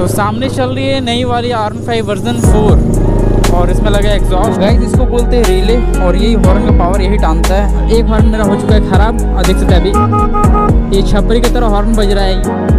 तो सामने चल रही है नई वाली आर फाइव वर्जन फोर। और इसमें लगा एग्जॉस्ट गाइस इसको बोलते हैं रिले और यही हॉर्न का पावर यही टानता है। एक हॉर्न मेरा हो चुका है ख़राब और देख सकते हैं अभी। ये छपरी की तरह हॉर्न बज रहा है।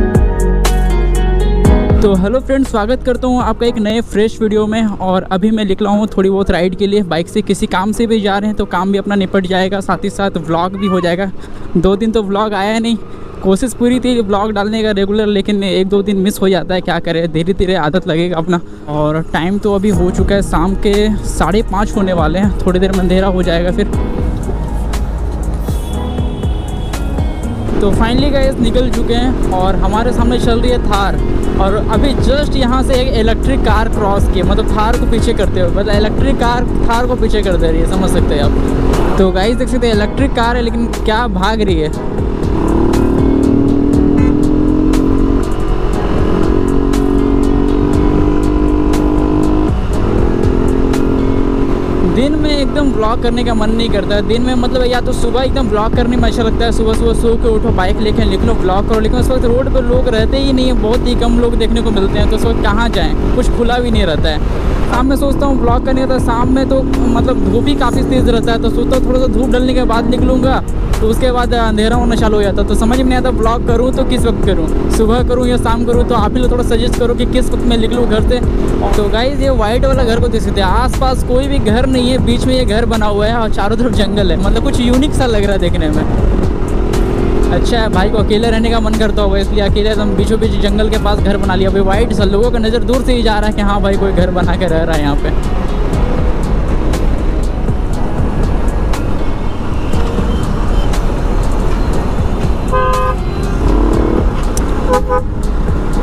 तो हेलो फ्रेंड्स स्वागत करता हूँ आपका एक नए फ्रेश वीडियो में। और अभी मैं निकला हूँ थोड़ी बहुत राइड के लिए। बाइक से किसी काम से भी जा रहे हैं तो काम भी अपना निपट जाएगा। साथ ही साथ व्लॉग भी हो जाएगा। दो दिन तो व्लॉग आया नहीं। कोशिश पूरी थी ब्लॉग डालने का रेगुलर लेकिन एक दो दिन मिस हो जाता है, क्या करें? धीरे धीरे आदत लगेगा अपना। और टाइम तो अभी हो चुका है, शाम के साढ़े पाँच होने वाले हैं। थोड़ी देर में अंधेरा हो जाएगा फिर। तो फाइनली गए निकल चुके हैं और हमारे सामने चल रही है थार। और अभी जस्ट यहाँ से एक इलेक्ट्रिक कार क्रॉस की मतलब थार को पीछे करते हुए मतलब इलेक्ट्रिक कार थार को पीछे कर दे रही है, समझ सकते हैं आप। तो गाइस देख सकते हैं इलेक्ट्रिक कार है, लेकिन क्या भाग रही है? दिन में एकदम ब्लॉग करने का मन नहीं करता है दिन में मतलब या तो सुबह एकदम ब्लॉग करने में अच्छा लगता है, सुबह सुबह सो के उठो बाइक लेके लिख लो ब्लॉग करो, लेकिन उस वक्त रोड पर लोग रहते ही नहीं है, बहुत ही कम लोग देखने को मिलते हैं तो उस वक्त कहाँ जाएँ? कुछ खुला भी नहीं रहता है। शाम में सोचता हूँ ब्लॉग करने का, शाम में तो मतलब धूप ही काफ़ी तेज़ रहता है तो सोचता हूँ थोड़ा सा धूप डलने के बाद निकलूँगा। तो उसके बाद अंधेरा होना चालू हो जाता तो समझ में नहीं आता ब्लॉग करूँ तो किस वक्त करूँ? सुबह करूँ या शाम करूँ? तो आप ही लोग थोड़ा सजेस्ट करो कि किस वक्त मैं निकलूँ घर से। तो गाइज़ ये वाइट वाला घर को देख सकते हैं। आस कोई भी घर नहीं है, बीच में ये घर बना हुआ है और चारों तरफ़ जंगल है। मतलब कुछ यूनिक सा लग रहा है देखने में। अच्छा है, भाई को अकेले रहने का मन करता होगा, इसलिए अकेले एकदम बीचों बीच जंगल के पास घर बना लिया। अभी वाइट सा लोगों का नज़र दूर से ही जा रहा है कि हाँ भाई कोई घर बना के रह रहा है यहाँ पे।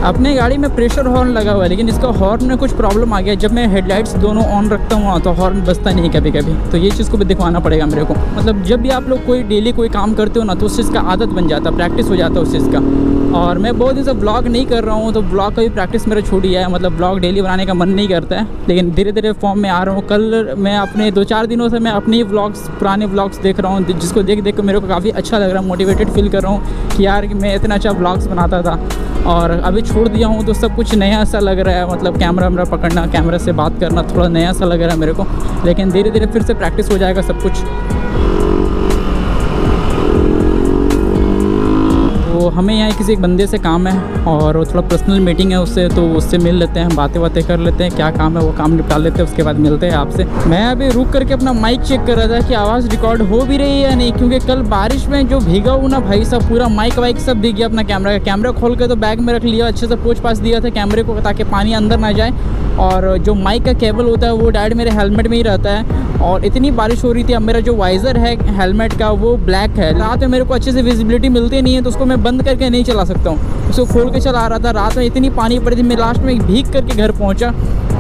अपने गाड़ी में प्रेशर हॉर्न लगा हुआ है, लेकिन इसका हॉर्न में कुछ प्रॉब्लम आ गया जब मैं हेडलाइट्स दोनों ऑन रखता हूँ तो हॉर्न बजता नहीं कभी कभी तो ये चीज़ को भी दिखवाना पड़ेगा मेरे को। मतलब जब भी आप लोग कोई डेली कोई काम करते हो ना तो उस चीज़ का आदत बन जाता है प्रैक्टिस हो जाता है उस चीज़ का। और मैं बहुत दिन से ब्लॉग नहीं कर रहा हूँ तो ब्लॉग का भी प्रैक्टिस मेरा छूट गया है। मतलब ब्लॉग डेली बनाने का मन नहीं करता है, लेकिन धीरे धीरे फॉर्म में आ रहा हूँ। कल मैं अपने दो चार दिनों से मैं अपने ही ब्लॉग्स पुराने ब्लॉग्स देख रहा हूँ, जिसको देख देख कर मेरे को काफ़ी अच्छा लग रहा है मोटिवेटेड फील कर रहा हूँ कि यार मैं इतना अच्छा ब्लॉग्स बनाता था। और अभी छोड़ दिया हूँ तो सब कुछ नया सा लग रहा है। मतलब कैमरा वैमरा पकड़ना कैमरा से बात करना थोड़ा नया सा लग रहा है मेरे को। लेकिन धीरे धीरे फिर से प्रैक्टिस हो जाएगा सब कुछ। हमें यहाँ किसी एक बंदे से काम है और वो थोड़ा पर्सनल मीटिंग है उससे तो उससे मिल लेते हैं बातें बातें कर लेते हैं, क्या काम है, वो काम निपटा लेते हैं, उसके बाद मिलते हैं आपसे। मैं अभी रुक करके अपना माइक चेक कर रहा था कि आवाज़ रिकॉर्ड हो भी रही है या नहीं, क्योंकि कल बारिश में जो भीगा हूँ ना भाई सब पूरा माइक वाइक सब दिख गया अपना कैमरा का। कैमरा खोल के तो बैग में रख लिया, अच्छे से पोच पास दिया था कैमरे को ताकि पानी अंदर ना जाए। और जो माइक का केबल होता है, वो डायरेक्ट मेरे हेलमेट में ही रहता है। और इतनी बारिश हो रही थी, अब मेरा जो वाइज़र है हेलमेट का, वो ब्लैक है। रात में मेरे को अच्छे से विजिबिलिटी मिलती नहीं है तो उसको मैं बंद करके नहीं चला सकता हूँ। उसको खोल के चला रहा था। रात में इतनी पानी पड़ी थी, मैं लास्ट में भीग करके घर पहुँचा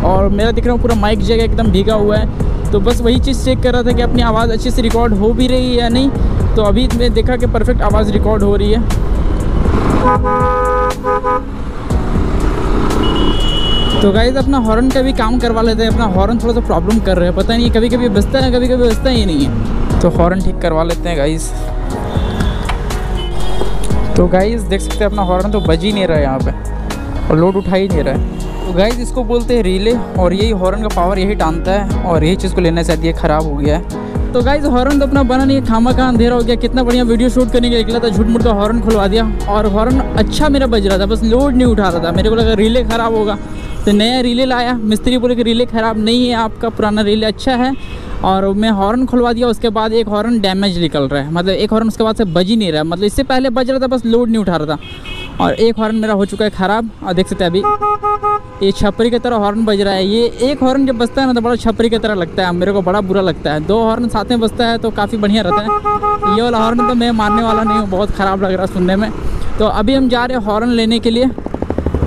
और मेरा दिख रहा हूँ, पूरा माइक जगह एकदम भीगा हुआ है। तो बस वही चीज़ चेक कर रहा था कि अपनी आवाज़ अच्छे से रिकॉर्ड हो भी रही है या नहीं। तो अभी मैं देखा कि परफेक्ट आवाज़ रिकॉर्ड हो रही है। तो गाइज़ अपना हॉर्न का भी काम करवा लेते हैं, अपना हॉर्न थोड़ा सा प्रॉब्लम कर रहे हैं। पता नहीं कभी कभी बजता है कभी कभी बचता ही नहीं है। तो हॉर्न ठीक करवा लेते हैं गाइज़ तो गाइज़ देख सकते हैं, अपना हॉर्न तो बज ही नहीं रहा है यहाँ पे, और लोड उठा ही नहीं रहा है। तो गाइज़ इसको बोलते हैं रीले और यही हॉर्न का पावर यही टानता है, और यही चीज़ को लेना चाहिए ये ख़राब हो गया है। तो गाइज़ हॉर्न तो अपना बना नहीं खामा का अंधेरा हो गया, कितना बढ़िया वीडियो शूट करने के निकला था झूठ मूठ का हॉर्न खुलवा दिया, और हॉर्न अच्छा मेरा बज रहा था, बस लोड नहीं उठा रहा था। मेरे को लगा रिले ख़राब होगा। तो नया रिले लाया। मिस्त्री बोले कि रिले ख़राब नहीं है, आपका पुराना रिले अच्छा है। और मैं हॉर्न खुलवा दिया, उसके बाद एक हॉर्न डैमेज निकल रहा है। मतलब एक हॉर्न उसके बाद से बज ही नहीं रहा। मतलब इससे पहले बज रहा था, बस लोड नहीं उठा रहा था। और एक हॉर्न मेरा हो चुका है ख़राब। और देख सकते हैं अभी, ये छपरी की तरह हॉर्न बज रहा है। ये एक हॉर्न जब बजता है ना तो बड़ा छपरी की तरह लगता है। मेरे को बड़ा बुरा लगता है। दो हॉर्न साथ में बजता है तो काफ़ी बढ़िया रहता है। ये वाला हॉर्न तो मैं मारने वाला नहीं हूँ, बहुत ख़राब लग रहा है सुनने में। तो अभी हम जा रहे हैं हॉर्न लेने के लिए।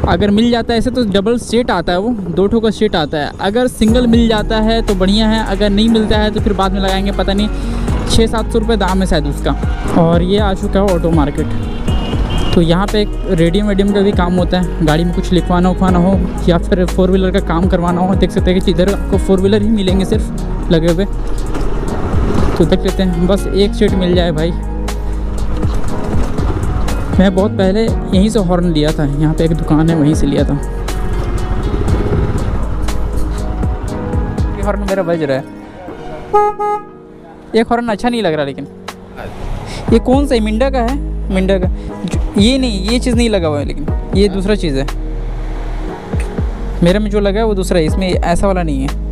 अगर मिल जाता है ऐसे तो डबल सेट आता है वो, दो ठो का सेट आता है। अगर सिंगल मिल जाता है तो बढ़िया है, अगर नहीं मिलता है तो फिर बाद में लगाएँगे, पता नहीं, छः सात सौ रुपये दाम है शायद उसका। और ये आ चुका है ऑटो मार्केट तो यहाँ पे एक रेडियम वेडियम का भी काम होता है, गाड़ी में कुछ लिखवाना उखवाना हो या फिर फोर व्हीलर का काम करवाना हो, देख सकते हैं कि इधर आपको फोर व्हीलर ही मिलेंगे सिर्फ़ लगे हुए। तो देख लेते हैं, बस एक सीट मिल जाए भाई। मैं बहुत पहले यहीं से हॉर्न लिया था, यहाँ पे एक दुकान है, वहीं से लिया था। हॉर्न मेरा बज रहा है। एक हॉर्न अच्छा नहीं लग रहा लेकिन। ये कौन सा है मिंडा का है? मिंडा का। ये नहीं, ये चीज़ नहीं लगा हुआ है लेकिन, ये दूसरा चीज़ है। मेरे में जो लगा है वो दूसरा है, इसमें ऐसा वाला नहीं है।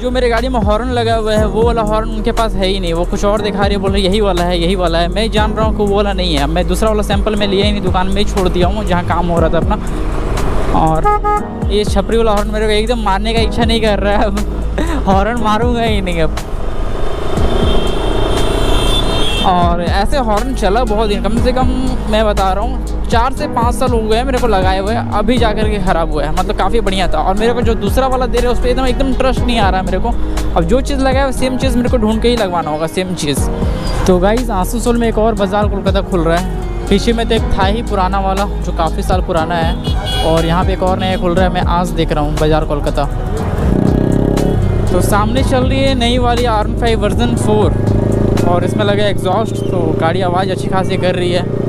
जो मेरे गाड़ी में हॉर्न लगा हुआ है, वो वाला हॉर्न उनके पास है ही नहीं। वो कुछ और दिखा रही है, बोल रही यही वाला है, यही वाला है। मैं जान रहा हूँ कि वो वाला नहीं है। मैं दूसरा वाला सैंपल में लिया ही नहीं, दुकान में ही छोड़ दिया हूँ, जहाँ काम हो रहा था अपना। और ये छपरी वाला हॉर्न मेरे को एकदम मारने का इच्छा नहीं कर रहा है। अब हॉर्न मारूँगा ही नहीं अब। और ऐसे हॉर्न चला बहुत दिन, कम से कम मैं बता रहा हूँ, चार से पाँच साल हो गए हैं मेरे को लगाए हुए अभी जा कर के ख़राब हुआ है मतलब काफ़ी बढ़िया था। और मेरे को जो दूसरा वाला दे रहे हैं, उस पर एकदम एकदम ट्रस्ट नहीं आ रहा है मेरे को। अब जो चीज़ लगाया है सेम चीज़ मेरे को ढूंढ के ही लगवाना होगा सेम चीज़। तो गाइज़ आंसूसोल में एक और बाज़ार कोलकाता खुल रहा है। पीछे में तो एक था ही पुराना वाला, जो काफ़ी साल पुराना है। और यहाँ पे एक और नया खुल रहा है, मैं आज देख रहा हूँ, बाज़ार कोलकाता। तो सामने चल रही है नई वाली आर फाइव वर्जन फोर और इसमें लगे एग्जॉस्ट तो गाड़ी आवाज़ अच्छी खासी कर रही है।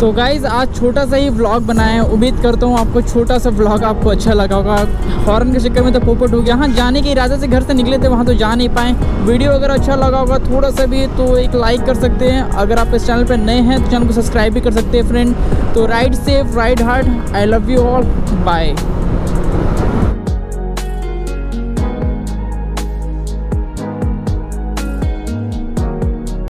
तो गाइज़ आज छोटा सा ही ब्लॉग बनाया है। उम्मीद करता हूँ आपको छोटा सा ब्लॉग आपको अच्छा लगा होगा। हॉर्न के चक्कर में तो पोपट हो गया। हाँ जाने के इरादे से घर से निकले थे, वहाँ तो जा नहीं पाए। वीडियो अगर अच्छा लगा होगा थोड़ा सा भी तो एक लाइक कर सकते हैं। अगर आप इस चैनल पर नए हैं तो चैनल को सब्सक्राइब भी कर सकते हैं फ्रेंड तो right safe right heart I love you all bye